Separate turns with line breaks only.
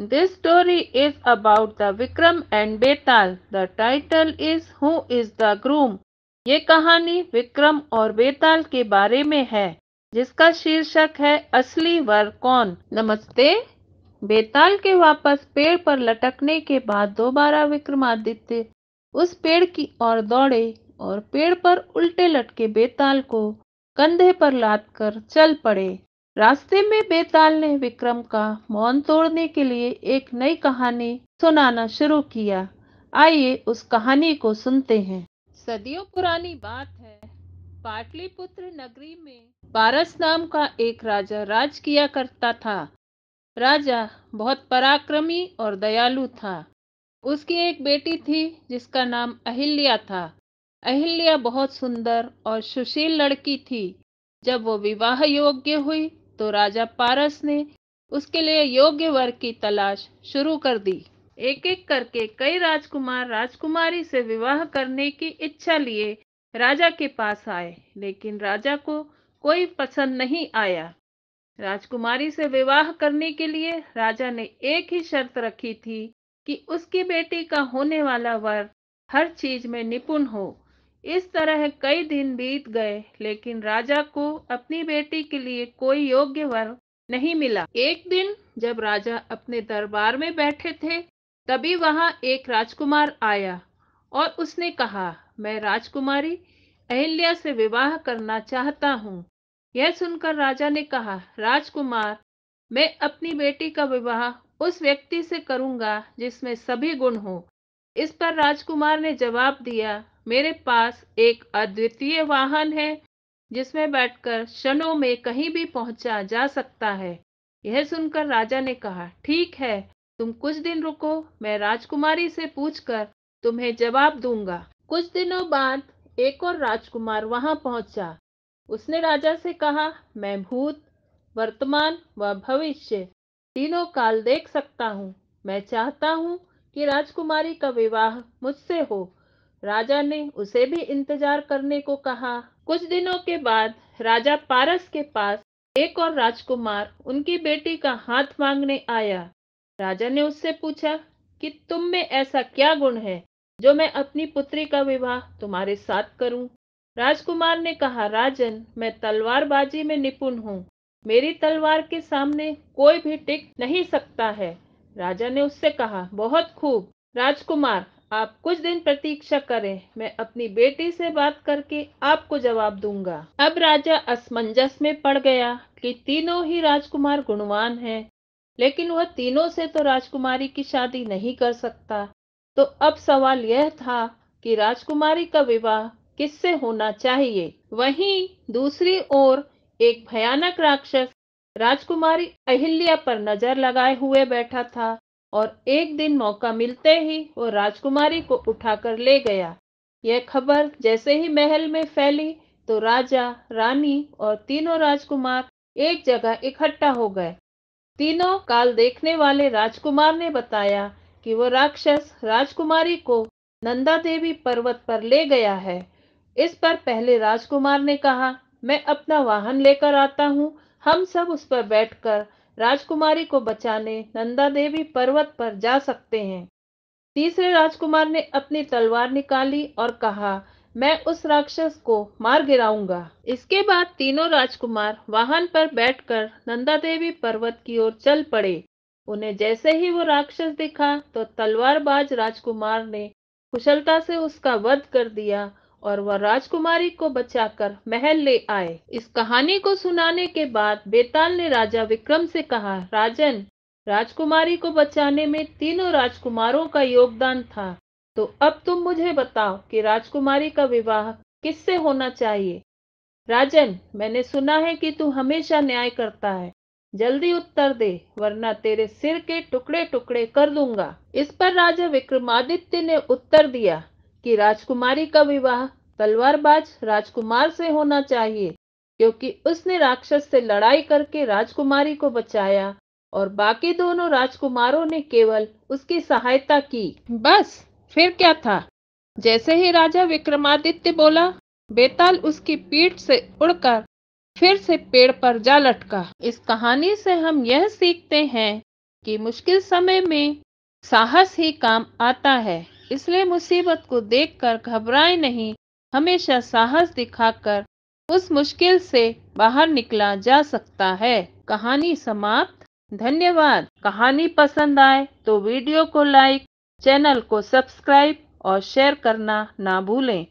This story is about the Vikram and Betal. The title is Who is the Groom? ये कहानी विक्रम और बेताल के बारे में है, जिसका शीर्षक है, असली वर कौन नमस्ते बेताल के वापस पेड़ पर लटकने के बाद दोबारा विक्रमादित्य उस पेड़ की ओर दौड़े और पेड़ पर उल्टे लटके बेताल को कंधे पर लाद कर चल पड़े रास्ते में बेताल ने विक्रम का मौन तोड़ने के लिए एक नई कहानी सुनाना शुरू किया। आइए उस कहानी को सुनते हैं। सदियों पुरानी बात है। पाटलिपुत्र नगरी में पारस नाम का एक राजा राज किया करता था। राजा बहुत पराक्रमी और दयालु था। उसकी एक बेटी थी जिसका नाम अहिल्या था। अहिल्या बहुत सुंदर और सुशील लड़की थी। जब वो विवाह योग्य हुई तो राजा पारस ने उसके लिए योग्य वर की तलाश शुरू कर दी। एक एक करके कई राजकुमार राजकुमारी से विवाह करने की इच्छा लिए राजा के पास आए, लेकिन राजा को कोई पसंद नहीं आया। राजकुमारी से विवाह करने के लिए राजा ने एक ही शर्त रखी थी कि उसकी बेटी का होने वाला वर हर चीज़ में निपुण हो। इस तरह कई दिन बीत गए, लेकिन राजा को अपनी बेटी के लिए कोई योग्य वर नहीं मिला। एक दिन जब राजा अपने दरबार में बैठे थे, तभी वहाँ एक राजकुमार आया और उसने कहा, मैं राजकुमारी, अहिल्या से विवाह करना चाहता हूँ। यह सुनकर राजा ने कहा, राजकुमार, मैं अपनी बेटी का विवाह उस व्यक्ति से करूँगा जिसमें सभी गुण हो। इस पर राजकुमार ने जवाब दिया मेरे पास एक अद्वितीय वाहन है, जिसमें बैठकर क्षणों में कहीं भी पहुँचा जा सकता है। यह सुनकर राजा ने कहा, ठीक है, तुम कुछ दिन रुको, मैं राजकुमारी से पूछकर तुम्हें जवाब दूँगा। कुछ दिनों बाद एक और राजकुमार वहाँ पहुँचा। उसने राजा से कहा, मैं भूत, वर्तमान व भविष्य तीनों काल देख सकता हूँ। मैं चाहता हूँ कि राजकुमारी का विवाह मुझसे हो राजा ने उसे भी इंतज़ार करने को कहा। कुछ दिनों के बाद राजा पारस के पास एक और राजकुमार उनकी बेटी का हाथ मांगने आया। राजा ने उससे पूछा कि, तुम में ऐसा क्या गुण है जो मैं अपनी पुत्री का विवाह तुम्हारे साथ करूँ? राजकुमार ने कहा, राजन, मैं तलवारबाजी में निपुण हूँ। मेरी तलवार के सामने कोई भी टिक नहीं सकता है। राजा ने उससे कहा, बहुत खूब। राजकुमार आप कुछ दिन प्रतीक्षा करें, मैं अपनी बेटी से बात करके आपको जवाब दूँगा। अब राजा असमंजस में पड़ गया कि तीनों ही राजकुमार गुणवान हैं, लेकिन वह तीनों से तो राजकुमारी की शादी नहीं कर सकता। तो अब सवाल यह था कि राजकुमारी का विवाह किससे होना चाहिए? वहीं दूसरी ओर एक भयानक राक्षस राजकुमारी अहिल्या पर नज़र लगाए हुए बैठा था। और एक दिन मौका मिलते ही वो राजकुमारी को उठाकर ले गया। यह खबर जैसे ही महल में फैली तो राजा, रानी और तीनों राजकुमार एक जगह इकट्ठा हो गए। तीनों काल देखने वाले राजकुमार ने बताया कि वो राक्षस राजकुमारी को नंदा देवी पर्वत पर ले गया है। इस पर पहले राजकुमार ने कहा, मैं अपना वाहन लेकर आता हूँ। हम सब उस पर बैठकर राजकुमारी को बचाने नंदा देवी पर्वत पर जा सकते हैं। तीसरे राजकुमार ने अपनी तलवार निकाली और कहा, मैं उस राक्षस को मार गिराऊँगा। इसके बाद तीनों राजकुमार वाहन पर बैठकर नंदा देवी पर्वत की ओर चल पड़े। उन्हें जैसे ही वो राक्षस दिखा तो तलवारबाज राजकुमार ने कुशलता से उसका वध कर दिया और वह राजकुमारी को बचाकर महल ले आए। इस कहानी को सुनाने के बाद बेताल ने राजा विक्रम से कहा, राजन, राजकुमारी को बचाने में तीनों राजकुमारों का योगदान था। तो अब तुम मुझे बताओ कि राजकुमारी का विवाह किससे होना चाहिए? राजन, मैंने सुना है कि तू हमेशा न्याय करता है। जल्दी उत्तर दे, वरना तेरे सिर के टुकड़े टुकड़े कर दूँगा। इस पर राजा विक्रमादित्य ने उत्तर दिया कि राजकुमारी का विवाह तलवारबाज राजकुमार से होना चाहिए, क्योंकि उसने राक्षस से लड़ाई करके राजकुमारी को बचाया और बाकी दोनों राजकुमारों ने केवल उसकी सहायता की। बस, फिर क्या था? जैसे ही राजा विक्रमादित्य बोला, बेताल उसकी पीठ से उड़कर फिर से पेड़ पर जा लटका। इस कहानी से हम यह सीखते हैं कि मुश्किल समय में साहस ही काम आता है। इसलिए मुसीबत को देखकर घबराए नहीं। हमेशा साहस दिखाकर उस मुश्किल से बाहर निकला जा सकता है। कहानी समाप्त। धन्यवाद। कहानी पसंद आए तो वीडियो को लाइक, चैनल को सब्सक्राइब और शेयर करना ना भूलें।